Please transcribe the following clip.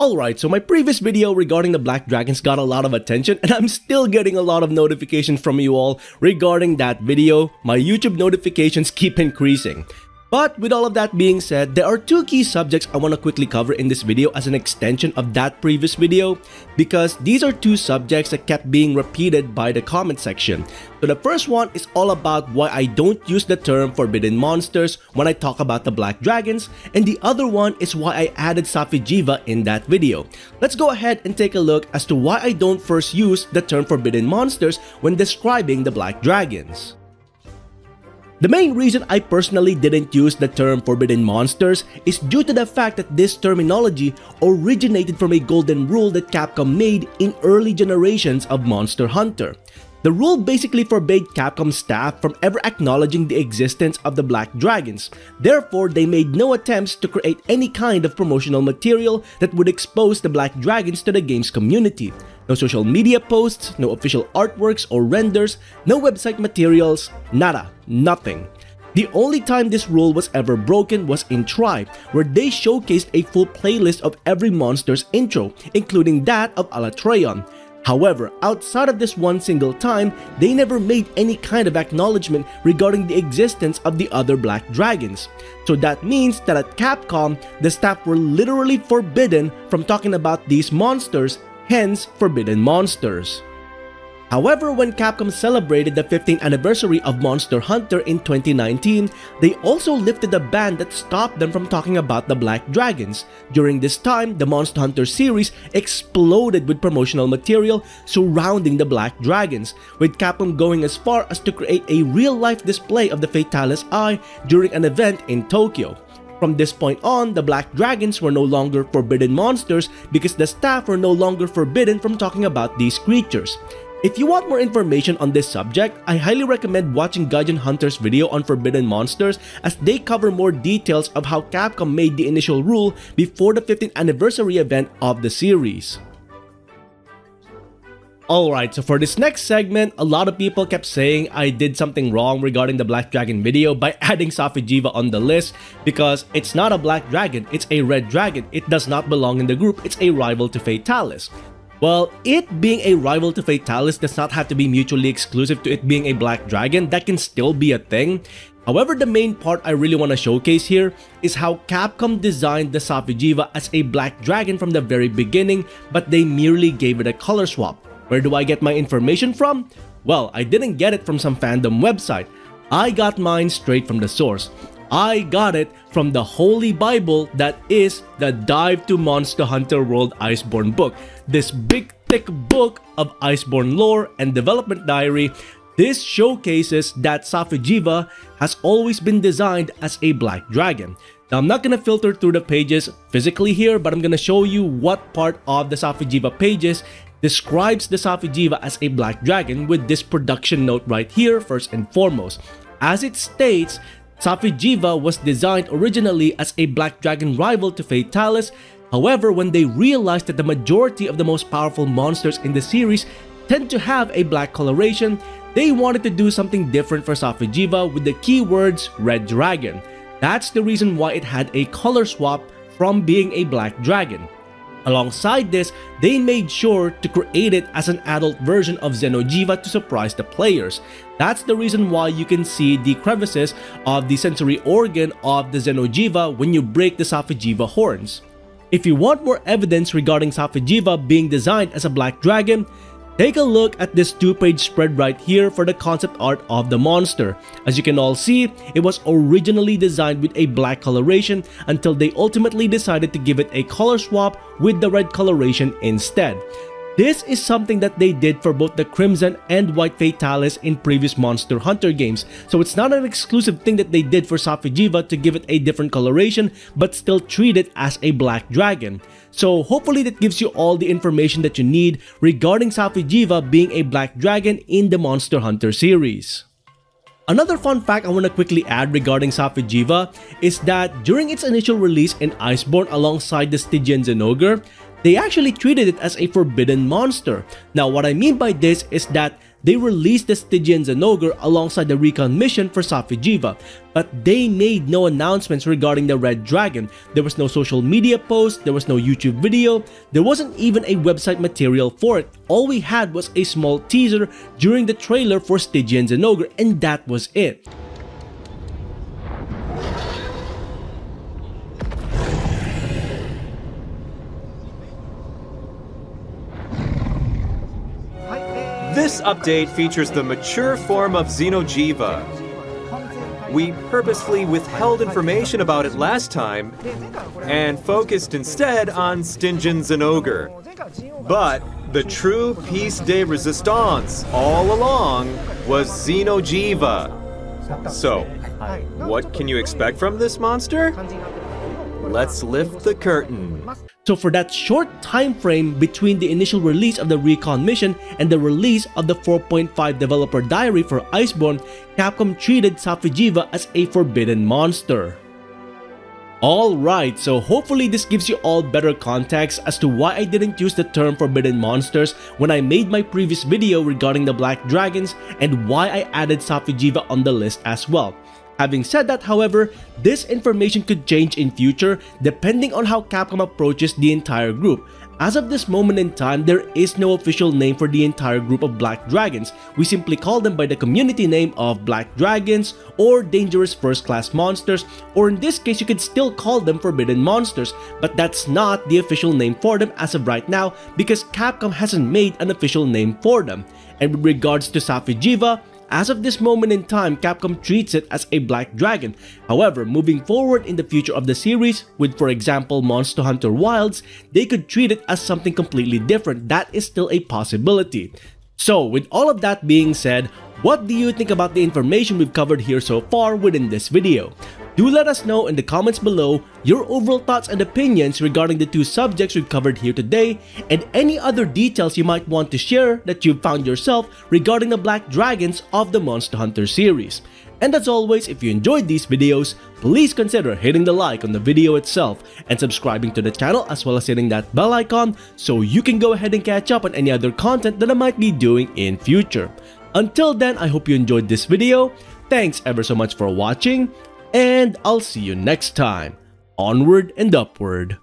Alright, so my previous video regarding the Black Dragons got a lot of attention and I'm still getting a lot of notifications from you all regarding that video. My YouTube notifications keep increasing. But with all of that being said, there are two key subjects I want to quickly cover in this video as an extension of that previous video because these are two subjects that kept being repeated by the comment section. So the first one is all about why I don't use the term forbidden monsters when I talk about the black dragons and the other one is why I added Safi'jiiva in that video. Let's go ahead and take a look as to why I don't first use the term forbidden monsters when describing the black dragons. The main reason I personally didn't use the term forbidden monsters is due to the fact that this terminology originated from a golden rule that Capcom made in early generations of Monster Hunter. The rule basically forbade Capcom staff from ever acknowledging the existence of the Black Dragons, therefore they made no attempts to create any kind of promotional material that would expose the Black Dragons to the game's community. No social media posts, no official artworks or renders, no website materials, nada, nothing. The only time this rule was ever broken was in Tri, where they showcased a full playlist of every monster's intro, including that of Alatreon. However, outside of this one single time, they never made any kind of acknowledgement regarding the existence of the other Black Dragons. So that means that at Capcom, the staff were literally forbidden from talking about these monsters, hence Forbidden Monsters. However, when Capcom celebrated the 15th anniversary of Monster Hunter in 2019, they also lifted a ban that stopped them from talking about the Black Dragons. During this time, the Monster Hunter series exploded with promotional material surrounding the Black Dragons, with Capcom going as far as to create a real-life display of the Fatalis Eye during an event in Tokyo. From this point on, the Black Dragons were no longer forbidden monsters because the staff were no longer forbidden from talking about these creatures. If you want more information on this subject, I highly recommend watching Gaijin Hunter's video on Forbidden Monsters as they cover more details of how Capcom made the initial rule before the 15th anniversary event of the series. Alright, so for this next segment, a lot of people kept saying I did something wrong regarding the Black Dragon video by adding Safi'jiiva on the list because it's not a Black Dragon, it's a Red Dragon. It does not belong in the group, it's a rival to Fatalis. Well, it being a rival to Fatalis does not have to be mutually exclusive to it being a Black Dragon, that can still be a thing. However, the main part I really want to showcase here is how Capcom designed the Safi'jiiva as a Black Dragon from the very beginning, but they merely gave it a color swap. Where do I get my information from? Well, I didn't get it from some fandom website. I got mine straight from the source. I got it from the Holy Bible that is the Dive to Monster Hunter World Iceborne book. This big thick book of Iceborne lore and development diary this showcases that Safi'jiiva has always been designed as a black dragon. Now I'm not going to filter through the pages physically here but I'm going to show you what part of the Safi'jiiva pages describes the Safi'jiiva as a black dragon with this production note right here first and foremost. As it states, Safi'jiiva was designed originally as a Black Dragon rival to Fatalis, however when they realized that the majority of the most powerful monsters in the series tend to have a black coloration, they wanted to do something different for Safi'jiiva with the keywords Red Dragon. That's the reason why it had a color swap from being a Black Dragon. Alongside this, they made sure to create it as an adult version of Xeno'jiiva to surprise the players. That's the reason why you can see the crevices of the sensory organ of the Xeno'jiiva when you break the Safi'jiiva horns. If you want more evidence regarding Safi'jiiva being designed as a black dragon, Take a look at this two-page spread right here for the concept art of the monster. As you can all see, it was originally designed with a black coloration until they ultimately decided to give it a color swap with the red coloration instead. This is something that they did for both the Crimson and White Fatalis in previous Monster Hunter games, so it's not an exclusive thing that they did for Safi'jiiva to give it a different coloration but still treat it as a black dragon. So hopefully that gives you all the information that you need regarding Safi'jiiva being a black dragon in the Monster Hunter series. Another fun fact I want to quickly add regarding Safi'jiiva is that during its initial release in Iceborne alongside the Stygian Zinogre, they actually treated it as a forbidden monster. Now what I mean by this is that they released the Stygian Zinogre alongside the recon mission for Safi'Jiiva, but they made no announcements regarding the Red Dragon. There was no social media post, there was no YouTube video, there wasn't even a website material for it. All we had was a small teaser during the trailer for Stygian Zinogre and that was it. This update features the mature form of Xeno'jiiva. We purposefully withheld information about it last time and focused instead on Stygian Zinogre. But the true piece de resistance all along was Xeno'jiiva. So, what can you expect from this monster? Let's lift the curtain. So for that short time frame between the initial release of the Recon mission and the release of the 4.5 developer diary for Iceborne, Capcom treated Safi'Jiiva as a forbidden monster. Alright, so hopefully this gives you all better context as to why I didn't use the term forbidden monsters when I made my previous video regarding the black dragons and why I added Safi'Jiiva on the list as well. Having said that, however, this information could change in future depending on how Capcom approaches the entire group. As of this moment in time, there is no official name for the entire group of Black Dragons. We simply call them by the community name of Black Dragons or Dangerous First Class Monsters, or in this case, you could still call them Forbidden Monsters, but that's not the official name for them as of right now because Capcom hasn't made an official name for them. And with regards to Safi'Jiiva, as of this moment in time, Capcom treats it as a Black Dragon. However, moving forward in the future of the series, with for example Monster Hunter Wilds, they could treat it as something completely different. That is still a possibility. So, with all of that being said, what do you think about the information we've covered here so far within this video? Do let us know in the comments below your overall thoughts and opinions regarding the two subjects we've covered here today and any other details you might want to share that you've found yourself regarding the Black Dragons of the Monster Hunter series. And as always, if you enjoyed these videos, please consider hitting the like on the video itself and subscribing to the channel as well as hitting that bell icon so you can go ahead and catch up on any other content that I might be doing in future. Until then, I hope you enjoyed this video. Thanks ever so much for watching and I'll see you next time. Onward and upward.